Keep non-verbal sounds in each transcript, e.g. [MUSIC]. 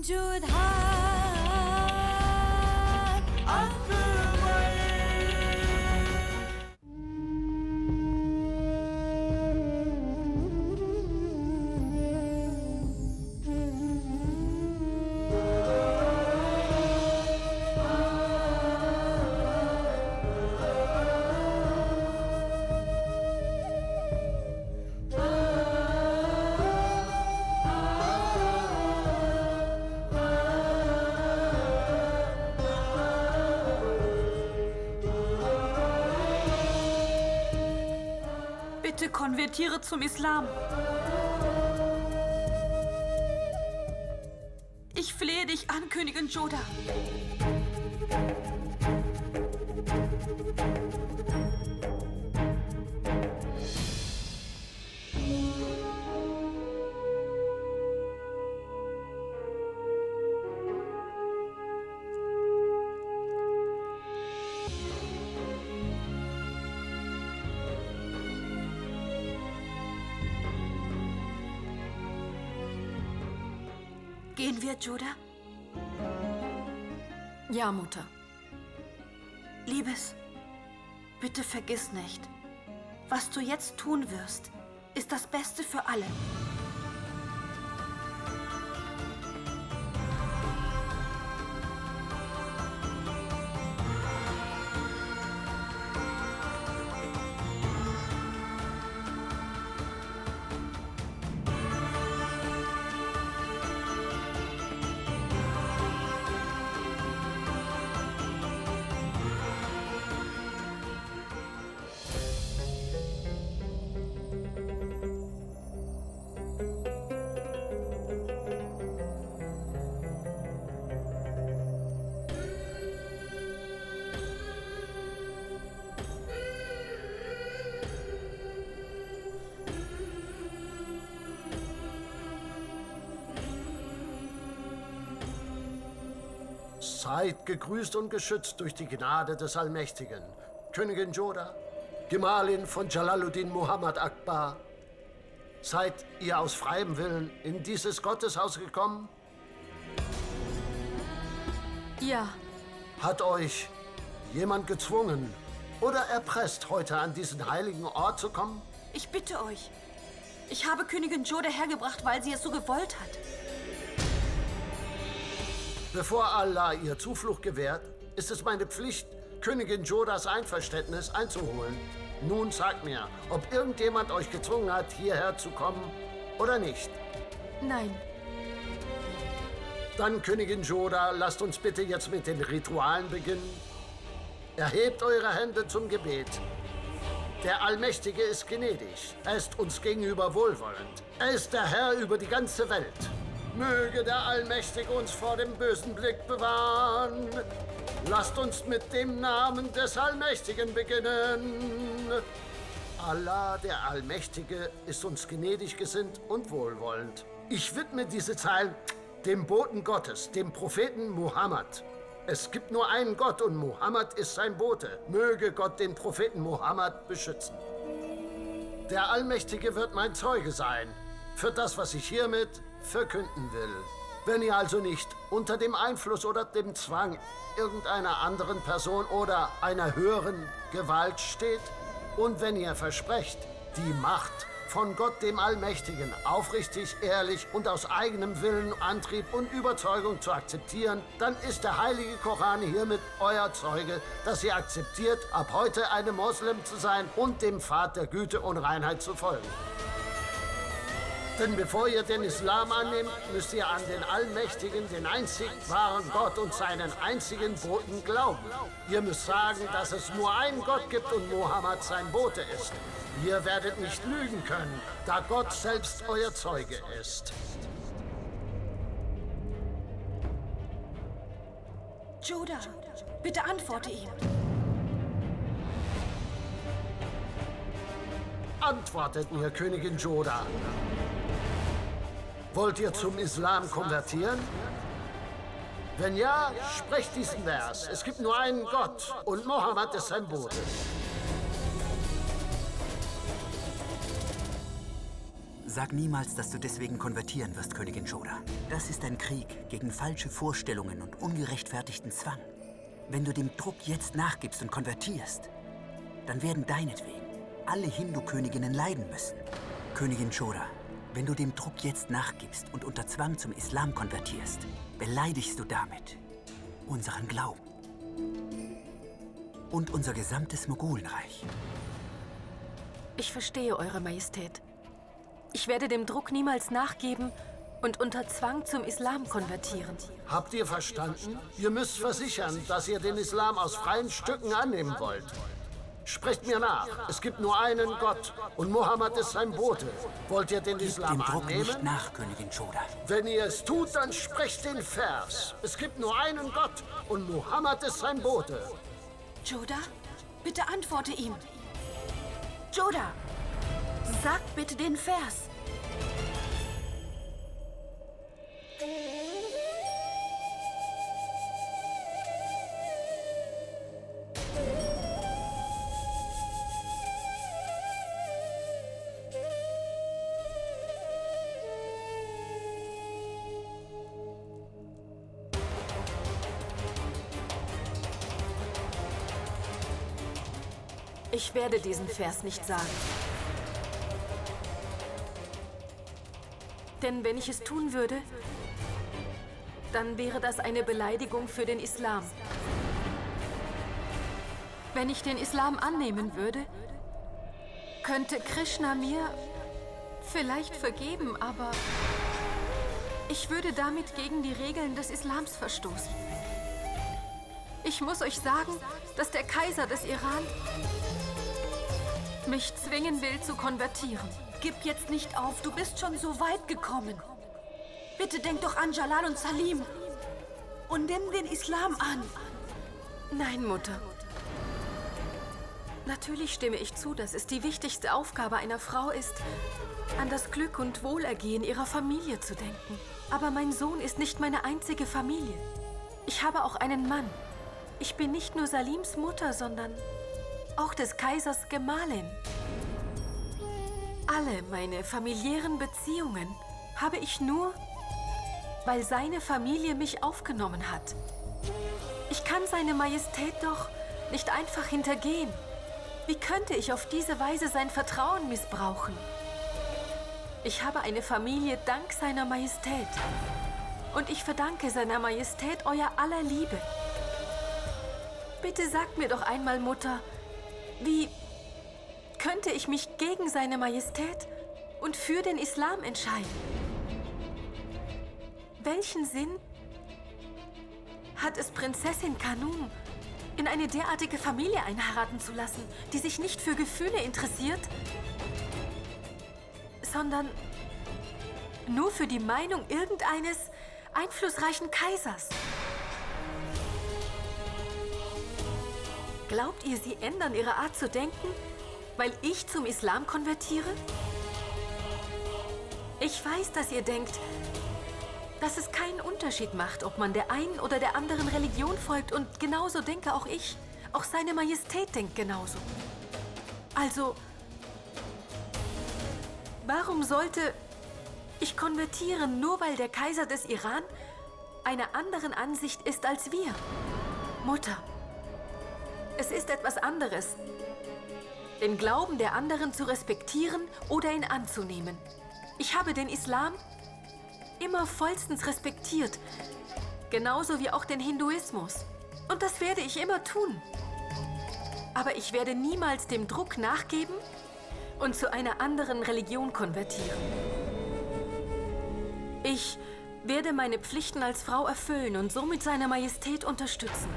Do it hard. Bitte konvertiere zum Islam. Ich flehe dich an, Königin Joda. Wir, Joda? Ja, Mutter. Liebes, bitte vergiss nicht, was du jetzt tun wirst, ist das Beste für alle. Seid gegrüßt und geschützt durch die Gnade des Allmächtigen. Königin Joda, Gemahlin von Jalaluddin Muhammad Akbar. Seid ihr aus freiem Willen in dieses Gotteshaus gekommen? Ja, Hat euch jemand gezwungen oder erpresst, heute an diesen heiligen Ort zu kommen? Ich bitte euch. Ich habe Königin Joda hergebracht, weil sie es so gewollt hat. Bevor Allah ihr Zuflucht gewährt, ist es meine Pflicht, Königin Jodas Einverständnis einzuholen. Nun sagt mir, ob irgendjemand euch gezwungen hat, hierher zu kommen oder nicht. nein. Dann, Königin Joda, lasst uns bitte jetzt mit den Ritualen beginnen. Erhebt eure Hände zum Gebet. Der Allmächtige ist gnädig. Er ist uns gegenüber wohlwollend. Er ist der Herr über die ganze Welt. Möge der Allmächtige uns vor dem bösen Blick bewahren. Lasst uns mit dem Namen des Allmächtigen beginnen. Allah, der Allmächtige, ist uns gnädig gesinnt und wohlwollend. Ich widme diese Zeilen dem Boten Gottes, dem Propheten Muhammad. Es gibt nur einen Gott und Muhammad ist sein Bote. Möge Gott den Propheten Muhammad beschützen. Der Allmächtige wird mein Zeuge sein für das, was ich hiermit verkünden will. Wenn ihr also nicht unter dem Einfluss oder dem Zwang irgendeiner anderen Person oder einer höheren Gewalt steht und wenn ihr versprecht, die Macht von Gott dem Allmächtigen aufrichtig, ehrlich und aus eigenem Willen, Antrieb und Überzeugung zu akzeptieren, dann ist der heilige Koran hiermit euer Zeuge, dass ihr akzeptiert, ab heute eine Moslem zu sein und dem Pfad der Güte und Reinheit zu folgen. Denn bevor ihr den Islam annehmt, müsst ihr an den Allmächtigen, den einzig wahren Gott und seinen einzigen Boten glauben. Ihr müsst sagen, dass es nur einen Gott gibt und Mohammed sein Bote ist. Ihr werdet nicht lügen können, da Gott selbst euer Zeuge ist. Joda, bitte antworte ihm. Antwortet mir, Königin Joda. Wollt ihr zum Islam konvertieren? Wenn ja, sprecht diesen Vers. Es gibt nur einen Gott und Mohammed ist sein Bote. Sag niemals, dass du deswegen konvertieren wirst, Königin Shoda. Das ist ein Krieg gegen falsche Vorstellungen und ungerechtfertigten Zwang. Wenn du dem Druck jetzt nachgibst und konvertierst, dann werden deinetwegen alle Hindu-Königinnen leiden müssen. Königin Shoda, wenn du dem Druck jetzt nachgibst und unter Zwang zum Islam konvertierst, beleidigst du damit unseren Glauben und unser gesamtes Mogolenreich. Ich verstehe, Eure Majestät. Ich werde dem Druck niemals nachgeben und unter Zwang zum Islam konvertieren. Habt ihr verstanden? Ihr müsst versichern, dass ihr den Islam aus freien Stücken annehmen wollt. Sprecht mir nach. Es gibt nur einen Gott und Mohammed ist sein Bote. Wollt ihr den Islam dem Druck annehmen? nicht nach, Königin Shoda. Wenn ihr es tut, dann sprecht den Vers. Es gibt nur einen Gott und Mohammed ist sein Bote. Joda, bitte antworte ihm. Joda, sag bitte den Vers. Ich werde diesen Vers nicht sagen. Denn wenn ich es tun würde, dann wäre das eine Beleidigung für den Islam. Wenn ich den Islam annehmen würde, könnte Krishna mir vielleicht vergeben, aber ich würde damit gegen die Regeln des Islams verstoßen. Ich muss euch sagen, dass der Kaiser des Iran mich zwingen will zu konvertieren. Gib jetzt nicht auf, du bist schon so weit gekommen. Bitte denk doch an Jalal und Salim. Und nimm den Islam an. Nein, Mutter. Natürlich stimme ich zu, dass es die wichtigste Aufgabe einer Frau ist, an das Glück und Wohlergehen ihrer Familie zu denken. Aber mein Sohn ist nicht meine einzige Familie. Ich habe auch einen Mann. Ich bin nicht nur Salims Mutter, sondern auch des Kaisers Gemahlin. Alle meine familiären Beziehungen habe ich nur, weil seine Familie mich aufgenommen hat. Ich kann seine Majestät doch nicht einfach hintergehen. Wie könnte ich auf diese Weise sein Vertrauen missbrauchen? Ich habe eine Familie dank seiner Majestät. Und ich verdanke seiner Majestät euer aller Liebe. Bitte sagt mir doch einmal, Mutter, wie könnte ich mich gegen seine Majestät und für den Islam entscheiden? Welchen Sinn hat es Prinzessin Kanum, in eine derartige Familie einheiraten zu lassen, die sich nicht für Gefühle interessiert, sondern nur für die Meinung irgendeines einflussreichen Kaisers? Glaubt ihr, sie ändern ihre Art zu denken, weil ich zum Islam konvertiere? Ich weiß, dass ihr denkt, dass es keinen Unterschied macht, ob man der einen oder der anderen Religion folgt. Und genauso denke auch ich. Auch seine Majestät denkt genauso. Also, warum sollte ich konvertieren, nur weil der Kaiser des Iran einer anderen Ansicht ist als wir? Mutter, es ist etwas anderes, den Glauben der anderen zu respektieren oder ihn anzunehmen. Ich habe den Islam immer vollstens respektiert, genauso wie auch den Hinduismus. Und das werde ich immer tun. Aber ich werde niemals dem Druck nachgeben und zu einer anderen Religion konvertieren. Ich werde meine Pflichten als Frau erfüllen und somit seine Majestät unterstützen.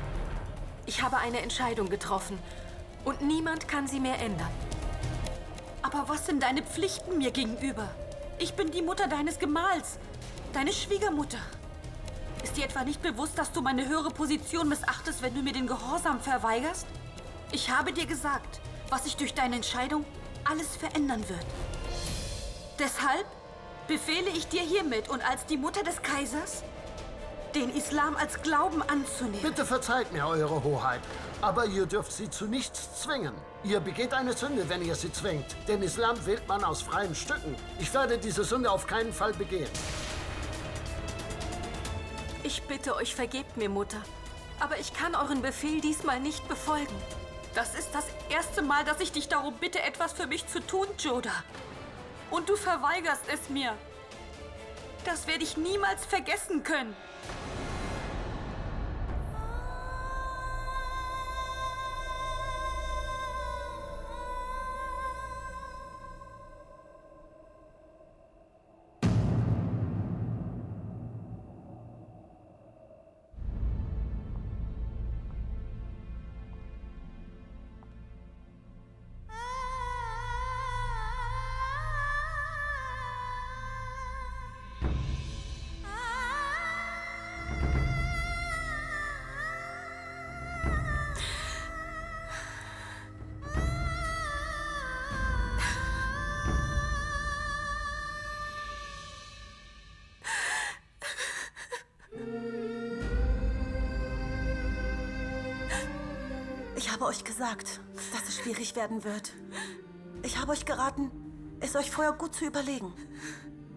Ich habe eine Entscheidung getroffen und niemand kann sie mehr ändern. Aber was sind deine Pflichten mir gegenüber? Ich bin die Mutter deines Gemahls, deine Schwiegermutter. Ist dir etwa nicht bewusst, dass du meine höhere Position missachtest, wenn du mir den Gehorsam verweigerst? Ich habe dir gesagt, was sich durch deine Entscheidung alles verändern wird. Deshalb befehle ich dir hiermit und als die Mutter des Kaisers, den Islam als Glauben anzunehmen. Bitte verzeiht mir, Eure Hoheit. Aber ihr dürft sie zu nichts zwingen. Ihr begeht eine Sünde, wenn ihr sie zwingt. Den Islam wählt man aus freien Stücken. Ich werde diese Sünde auf keinen Fall begehen. Ich bitte euch, vergebt mir, Mutter. Aber ich kann euren Befehl diesmal nicht befolgen. Das ist das erste Mal, dass ich dich darum bitte, etwas für mich zu tun, Joda. Und du verweigerst es mir. Das werde ich niemals vergessen können. Habe euch gesagt, dass es schwierig werden wird. Ich habe euch geraten, es euch vorher gut zu überlegen.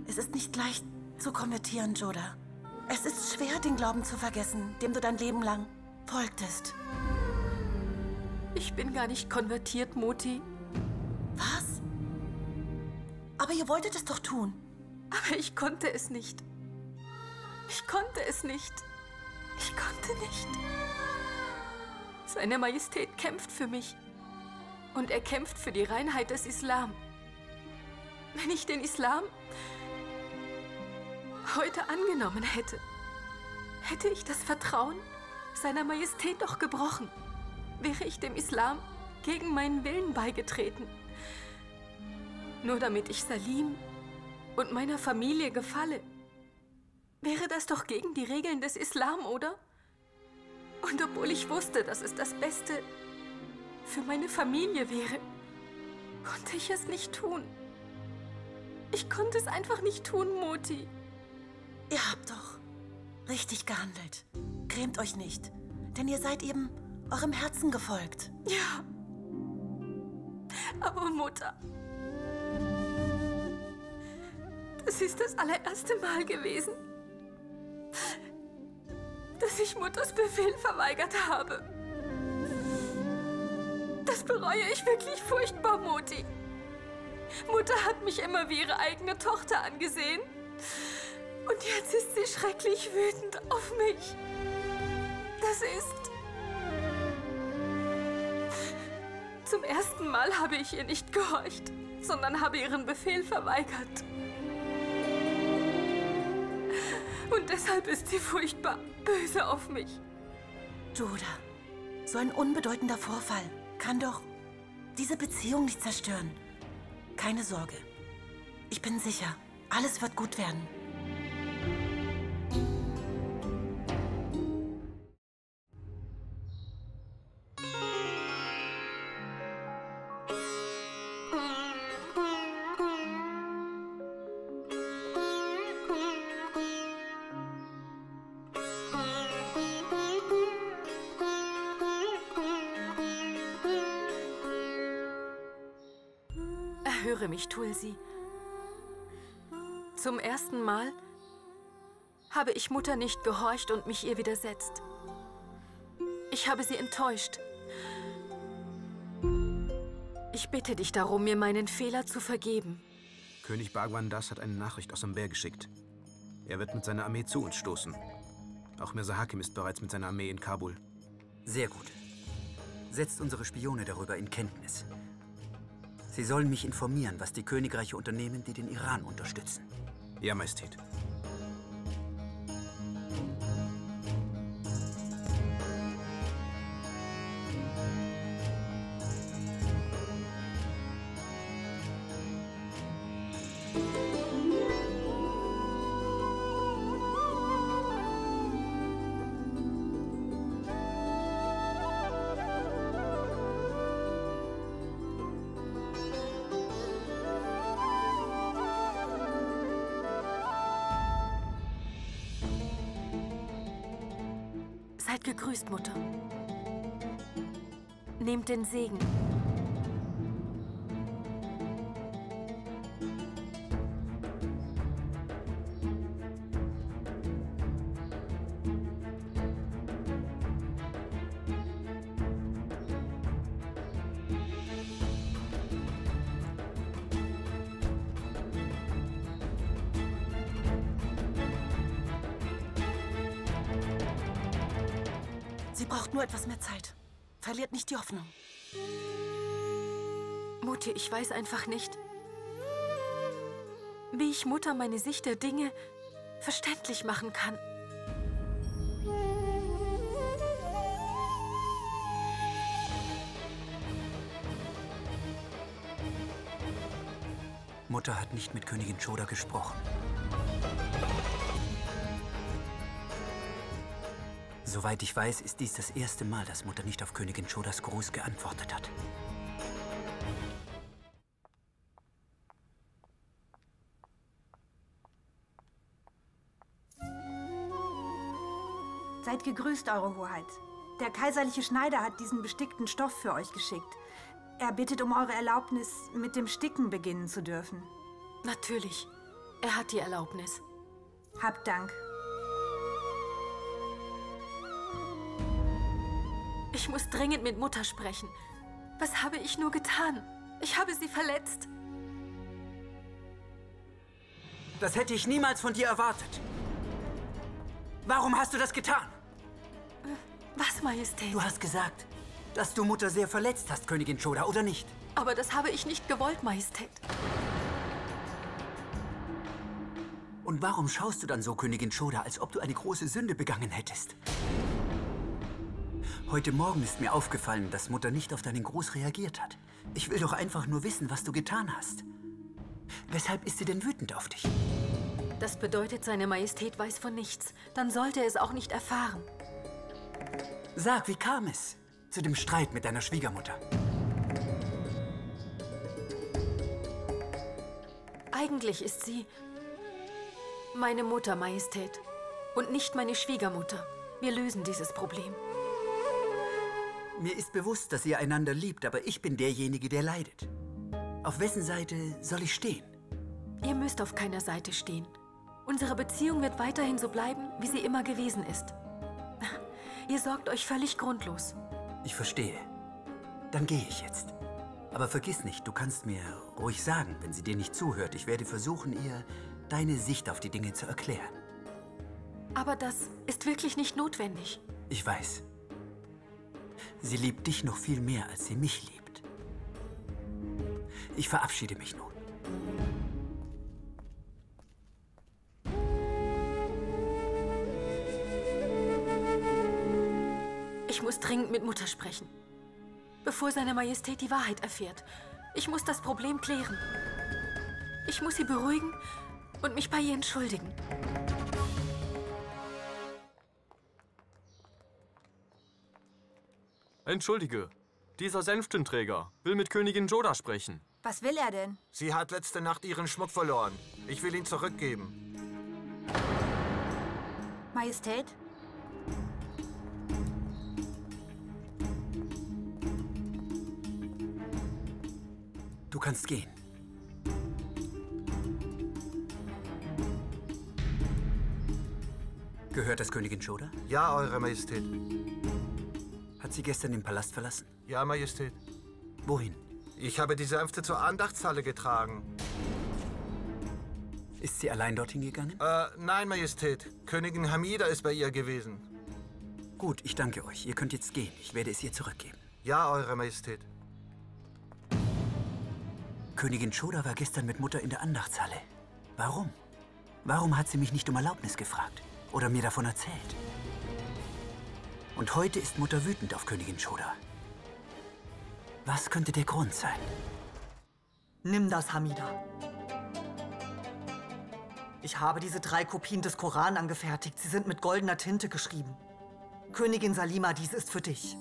Es ist nicht leicht zu konvertieren, Joda. Es ist schwer, den Glauben zu vergessen, dem du dein Leben lang folgtest. Ich bin gar nicht konvertiert, Moti. Was? Aber ihr wolltet es doch tun. Aber ich konnte es nicht. Ich konnte es nicht. Ich konnte nicht. Seine Majestät kämpft für mich. Und er kämpft für die Reinheit des Islam. Wenn ich den Islam heute angenommen hätte, hätte ich das Vertrauen seiner Majestät doch gebrochen. Wäre ich dem Islam gegen meinen Willen beigetreten. Nur damit ich Salim und meiner Familie gefalle. Wäre das doch gegen die Regeln des Islam, oder? Und obwohl ich wusste, dass es das Beste für meine Familie wäre, konnte ich es nicht tun. Ich konnte es einfach nicht tun, Moti. Ihr habt doch richtig gehandelt. Grämt euch nicht, denn ihr seid eben eurem Herzen gefolgt. Ja. Aber Mutter, das ist das allererste Mal gewesen, dass ich Mutters Befehl verweigert habe. Das bereue ich wirklich furchtbar, Mutti. Mutter hat mich immer wie ihre eigene Tochter angesehen. Und jetzt ist sie schrecklich wütend auf mich. Das ist... Zum ersten Mal habe ich ihr nicht gehorcht, sondern habe ihren Befehl verweigert. Und deshalb ist sie furchtbar böse auf mich. Joda, so ein unbedeutender Vorfall kann doch diese Beziehung nicht zerstören. Keine Sorge. Ich bin sicher, alles wird gut werden. Erhöre mich, Tulsi. Zum ersten Mal habe ich Mutter nicht gehorcht und mich ihr widersetzt. Ich habe sie enttäuscht. Ich bitte dich darum, mir meinen Fehler zu vergeben. König Bagwan Das hat eine Nachricht aus Amber geschickt. Er wird mit seiner Armee zu uns stoßen. Auch Mirza Hakim ist bereits mit seiner Armee in Kabul. Sehr gut. Setzt unsere Spione darüber in Kenntnis. Sie sollen mich informieren, was die Königreiche unternehmen, die den Iran unterstützen. Ja, Majestät. Seid gegrüßt, Mutter. Nehmt den Segen. Hoffnung. Mutti, ich weiß einfach nicht, wie ich Mutter meine Sicht der Dinge verständlich machen kann. Mutter hat nicht mit Königin Choda gesprochen. Soweit ich weiß, ist dies das erste Mal, dass Mutter nicht auf Königin Chodas Gruß geantwortet hat. Seid gegrüßt, Eure Hoheit. Der kaiserliche Schneider hat diesen bestickten Stoff für euch geschickt. Er bittet um eure Erlaubnis, mit dem Sticken beginnen zu dürfen. Natürlich. Er hat die Erlaubnis. Habt Dank. Ich muss dringend mit Mutter sprechen. Was habe ich nur getan? Ich habe sie verletzt. Das hätte ich niemals von dir erwartet. Warum hast du das getan? Was, Majestät? Du hast gesagt, dass du Mutter sehr verletzt hast, Königin Choda, oder nicht? Aber das habe ich nicht gewollt, Majestät. Und warum schaust du dann so, Königin Choda, als ob du eine große Sünde begangen hättest? Heute Morgen ist mir aufgefallen, dass Mutter nicht auf deinen Gruß reagiert hat. Ich will doch einfach nur wissen, was du getan hast. Weshalb ist sie denn wütend auf dich? Das bedeutet, seine Majestät weiß von nichts. Dann sollte er es auch nicht erfahren. Sag, wie kam es zu dem Streit mit deiner Schwiegermutter? Eigentlich ist sie meine Mutter, Majestät. Und nicht meine Schwiegermutter. Wir lösen dieses Problem. Mir ist bewusst, dass ihr einander liebt, aber ich bin derjenige, der leidet. Auf wessen Seite soll ich stehen? Ihr müsst auf keiner Seite stehen. Unsere Beziehung wird weiterhin so bleiben, wie sie immer gewesen ist. [LAUGHS] Ihr sorgt euch völlig grundlos. Ich verstehe. Dann gehe ich jetzt. Aber vergiss nicht, du kannst mir ruhig sagen, wenn sie dir nicht zuhört. Ich werde versuchen, ihr deine Sicht auf die Dinge zu erklären. Aber das ist wirklich nicht notwendig. Ich weiß. Sie liebt dich noch viel mehr, als sie mich liebt. Ich verabschiede mich nun. Ich muss dringend mit Mutter sprechen. Bevor seine Majestät die Wahrheit erfährt. Ich muss das Problem klären. Ich muss sie beruhigen und mich bei ihr entschuldigen. Entschuldige, dieser Senftenträger will mit Königin Joda sprechen. Was will er denn? Sie hat letzte Nacht ihren Schmuck verloren. Ich will ihn zurückgeben. Majestät? Du kannst gehen. Gehört das Königin Shoda? Ja, Eure Majestät. Hat sie gestern den Palast verlassen? Ja, Majestät. Wohin? Ich habe die Sänfte zur Andachtshalle getragen. Ist sie allein dorthin gegangen? Äh, nein, Majestät. Königin Hamida ist bei ihr gewesen. Gut, ich danke euch. Ihr könnt jetzt gehen. Ich werde es ihr zurückgeben. Ja, Eure Majestät. Königin Shoda war gestern mit Mutter in der Andachtshalle. Warum? Warum hat sie mich nicht um Erlaubnis gefragt? Oder mir davon erzählt? Und heute ist Mutter wütend auf Königin Shoda. Was könnte der Grund sein? Nimm das, Hamida. Ich habe diese drei Kopien des Koran angefertigt. Sie sind mit goldener Tinte geschrieben. Königin Salima, dies ist für dich.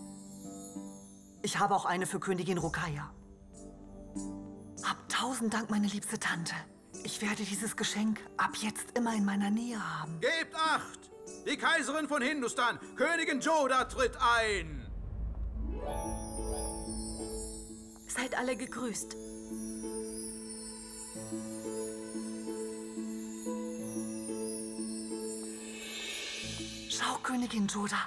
Ich habe auch eine für Königin Rukaya. Hab tausend Dank, meine liebste Tante. Ich werde dieses Geschenk ab jetzt immer in meiner Nähe haben. Gebt acht! Die Kaiserin von Hindustan, Königin Joda, tritt ein! Seid alle gegrüßt. Schau, Königin Joda,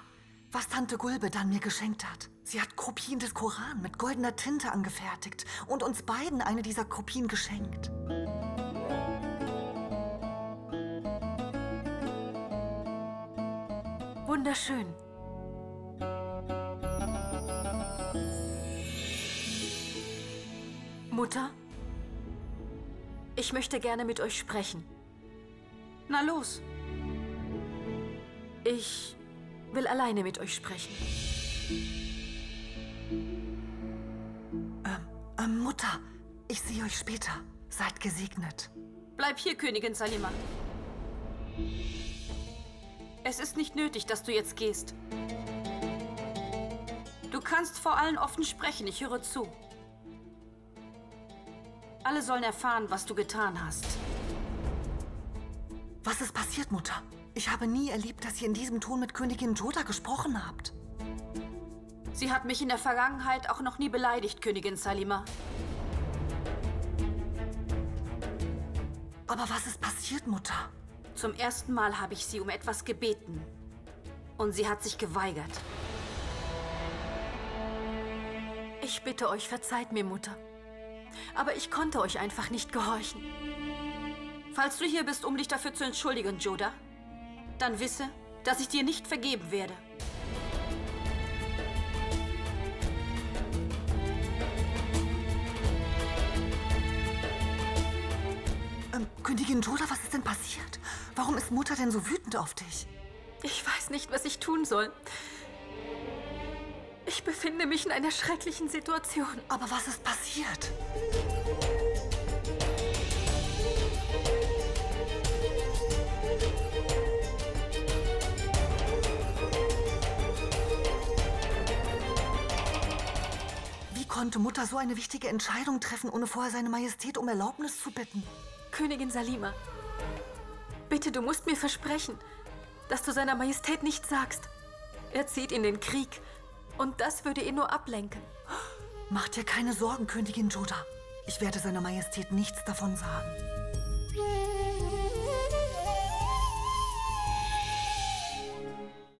was Tante Gulbedan mir geschenkt hat. Sie hat Kopien des Koran mit goldener Tinte angefertigt und uns beiden eine dieser Kopien geschenkt. Wunderschön. Mutter, ich möchte gerne mit euch sprechen. Na los. Ich will alleine mit euch sprechen. Ähm, ähm, Mutter, ich sehe euch später. Seid gesegnet. Bleib hier, Königin Salima. Es ist nicht nötig, dass du jetzt gehst. Du kannst vor allen offen sprechen, ich höre zu. Alle sollen erfahren, was du getan hast. Was ist passiert, Mutter? Ich habe nie erlebt, dass ihr in diesem Ton mit Königin Joda gesprochen habt. Sie hat mich in der Vergangenheit auch noch nie beleidigt, Königin Salima. Aber was ist passiert, Mutter? Zum ersten Mal habe ich sie um etwas gebeten. Und sie hat sich geweigert. Ich bitte euch, verzeiht mir, Mutter. Aber ich konnte euch einfach nicht gehorchen. Falls du hier bist, um dich dafür zu entschuldigen, Joda, dann wisse, dass ich dir nicht vergeben werde. Königin Joda, was ist denn passiert? Warum ist Mutter denn so wütend auf dich? Ich weiß nicht, was ich tun soll. Ich befinde mich in einer schrecklichen Situation. Aber was ist passiert? Wie konnte Mutter so eine wichtige Entscheidung treffen, ohne vorher seine Majestät um Erlaubnis zu bitten? Königin Salima, bitte, du musst mir versprechen, dass du seiner Majestät nichts sagst. Er zieht in den Krieg und das würde ihn nur ablenken. Mach dir keine Sorgen, Königin Joda. Ich werde seiner Majestät nichts davon sagen.